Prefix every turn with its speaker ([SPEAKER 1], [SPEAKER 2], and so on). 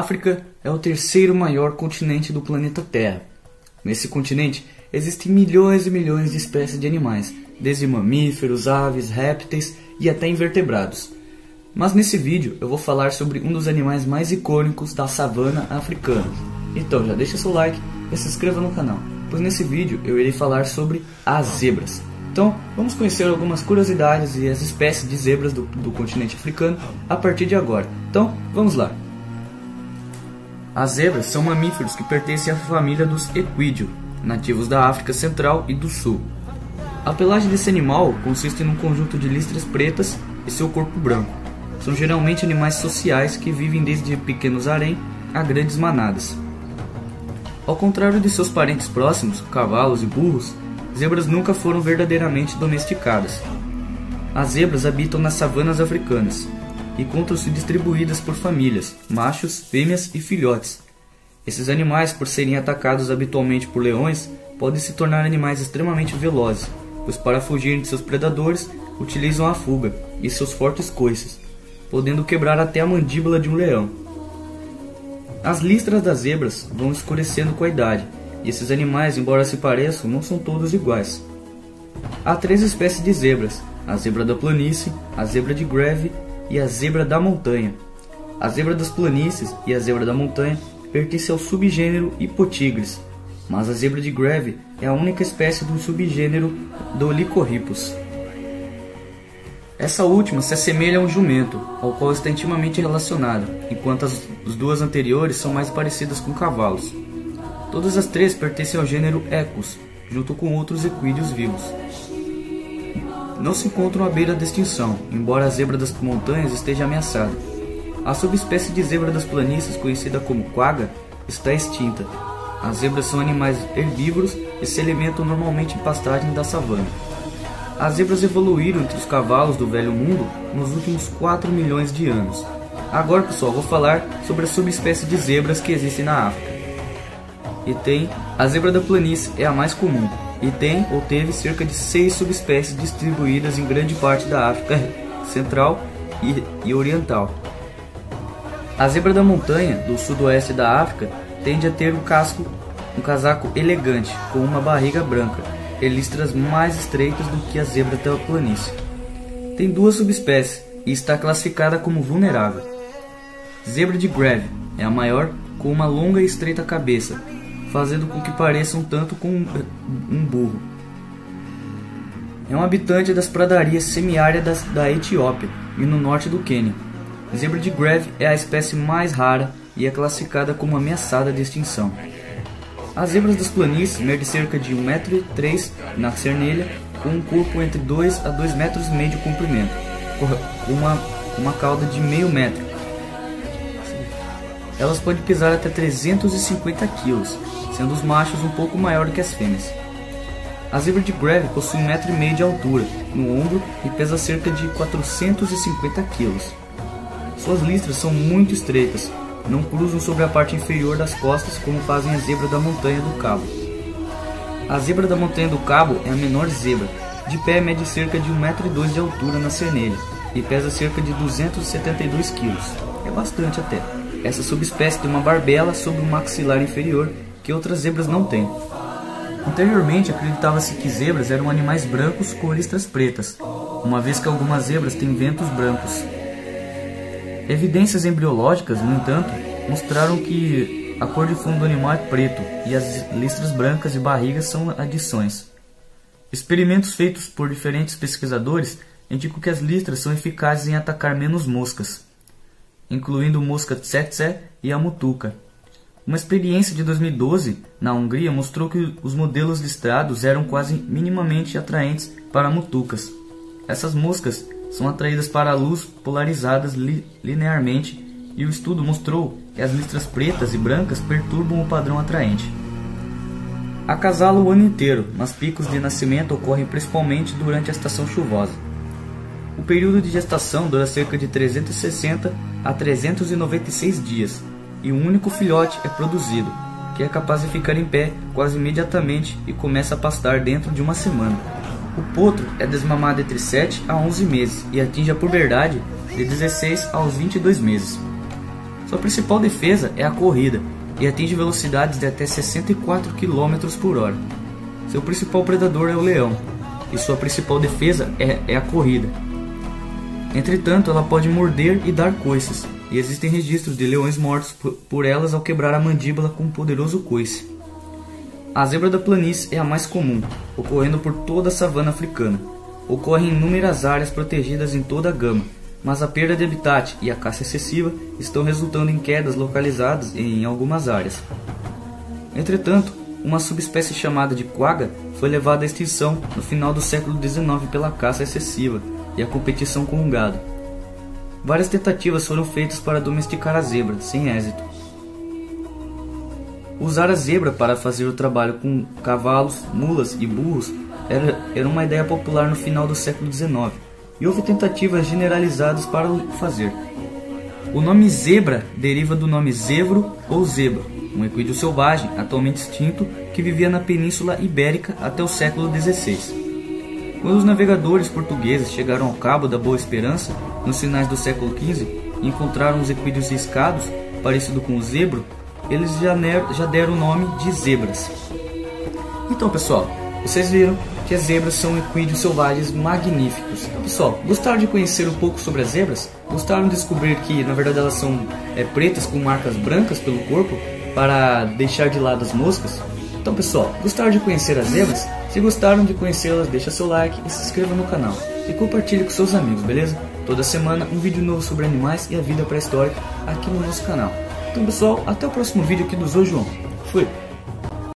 [SPEAKER 1] África é o terceiro maior continente do planeta Terra. Nesse continente existem milhões e milhões de espécies de animais, desde mamíferos, aves, répteis e até invertebrados. Mas nesse vídeo eu vou falar sobre um dos animais mais icônicos da savana africana. Então já deixa seu like e se inscreva no canal, pois nesse vídeo eu irei falar sobre as zebras. Então vamos conhecer algumas curiosidades e as espécies de zebras do, do continente africano a partir de agora. Então vamos lá! As zebras são mamíferos que pertencem à família dos equídeo, nativos da África Central e do Sul. A pelagem desse animal consiste num conjunto de listras pretas e seu corpo branco. São geralmente animais sociais que vivem desde pequenos harém a grandes manadas. Ao contrário de seus parentes próximos, cavalos e burros, zebras nunca foram verdadeiramente domesticadas. As zebras habitam nas savanas africanas, encontram-se distribuídas por famílias, machos, fêmeas e filhotes. Esses animais, por serem atacados habitualmente por leões, podem se tornar animais extremamente velozes, pois para fugirem de seus predadores, utilizam a fuga e seus fortes coices, podendo quebrar até a mandíbula de um leão. As listras das zebras vão escurecendo com a idade, e esses animais, embora se pareçam, não são todos iguais. Há três espécies de zebras: a zebra da planície, a zebra de greve e a zebra da montanha. A zebra das planícies e a zebra da montanha pertencem ao subgênero Hipotigres, mas a zebra de greve é a única espécie do subgênero do Licorripus. Essa última se assemelha a um jumento, ao qual está intimamente relacionado, enquanto as, as duas anteriores são mais parecidas com cavalos. Todas as três pertencem ao gênero Equus, junto com outros equídeos vivos não se encontram à beira da extinção, embora a zebra das montanhas esteja ameaçada. A subespécie de zebra das planícies, conhecida como quagga, está extinta. As zebras são animais herbívoros e se alimentam normalmente em pastagens da savana. As zebras evoluíram entre os cavalos do Velho Mundo nos últimos 4 milhões de anos. Agora, pessoal, vou falar sobre a subespécie de zebras que existe na África. E tem a zebra da planície, é a mais comum, e tem ou teve cerca de seis subespécies distribuídas em grande parte da África Central e, e Oriental. A zebra da montanha, do sudoeste da África, tende a ter um casco, um casaco elegante, com uma barriga branca e listras mais estreitas do que a zebra da planície. Tem duas subespécies e está classificada como vulnerável. Zebra de Greve é a maior, com uma longa e estreita cabeça, fazendo com que pareça um tanto com um burro. É um habitante das pradarias semiáridas da Etiópia e no norte do Quênia. Zebra de Greve é a espécie mais rara e é classificada como ameaçada de extinção. As zebras das planícies medem cerca de 1,3m na cernelha, com um corpo entre 2 a 2,5 metros e meio de comprimento, com uma, uma cauda de meio metro. Elas podem pesar até 350 quilos, sendo os machos um pouco maior que as fêmeas. A zebra de Greve possui um metro e meio de altura no ombro e pesa cerca de 450 kg. Suas listras são muito estreitas, não cruzam sobre a parte inferior das costas como fazem a zebra da montanha do cabo. A zebra da montanha do cabo é a menor zebra, de pé mede cerca de 1,2m de altura na cernelha e pesa cerca de 272 kg. É bastante até. Essa subespécie tem uma barbela sobre o maxilar inferior que outras zebras não têm. Anteriormente, acreditava-se que zebras eram animais brancos com listras pretas, uma vez que algumas zebras têm ventos brancos. Evidências embriológicas, no entanto, mostraram que a cor de fundo do animal é preto e as listras brancas e barrigas são adições. Experimentos feitos por diferentes pesquisadores indicam que as listras são eficazes em atacar menos moscas, incluindo mosca tsetse e a mutuca. Uma experiência de 2012 na Hungria mostrou que os modelos listrados eram quase minimamente atraentes para mutucas. Essas moscas são atraídas para a luz polarizadas li linearmente e o estudo mostrou que as listras pretas e brancas perturbam o padrão atraente. Acasala o ano inteiro, mas picos de nascimento ocorrem principalmente durante a estação chuvosa. Período de gestação dura cerca de 360 a 396 dias, e um único filhote é produzido, que é capaz de ficar em pé quase imediatamente e começa a pastar dentro de uma semana. O potro é desmamado entre 7 a 11 meses e atinge a puberdade de 16 aos 22 meses. Sua principal defesa é a corrida e atinge velocidades de até 64 km por hora. Seu principal predador é o leão e sua principal defesa é, é a corrida. Entretanto, ela pode morder e dar coices, e existem registros de leões mortos por, elas ao quebrar a mandíbula com um poderoso coice. A zebra da planície é a mais comum, ocorrendo por toda a savana africana. Ocorre em inúmeras áreas protegidas em toda a gama, mas a perda de habitat e a caça excessiva estão resultando em quedas localizadas em algumas áreas. Entretanto, uma subespécie chamada de quagga foi levada à extinção no final do século XIX pela caça excessiva e a competição com o gado. Várias tentativas foram feitas para domesticar a zebra, sem êxito. Usar a zebra para fazer o trabalho com cavalos, mulas e burros era, era uma ideia popular no final do século XIX e houve tentativas generalizadas para o fazer. O nome zebra deriva do nome zebro ou zebra, um equídeo selvagem atualmente extinto que vivia na Península Ibérica até o século XVI. Quando os navegadores portugueses chegaram ao Cabo da Boa Esperança, nos finais do século XV, e encontraram os equídeos riscados, parecido com o zebro, eles já, já deram o nome de zebras. Então, pessoal, vocês viram que as zebras são equídeos selvagens magníficos. Pessoal, gostaram de conhecer um pouco sobre as zebras? Gostaram de descobrir que na verdade elas são é, pretas com marcas brancas pelo corpo para deixar de lado as moscas? Então, pessoal, gostaram de conhecer as zebras? Se gostaram de conhecê-las, deixa seu like e se inscreva no canal. E compartilhe com seus amigos, beleza? Toda semana um vídeo novo sobre animais e a vida pré-histórica aqui no nosso canal. Então, pessoal, até o próximo vídeo aqui do Zoo João. Fui!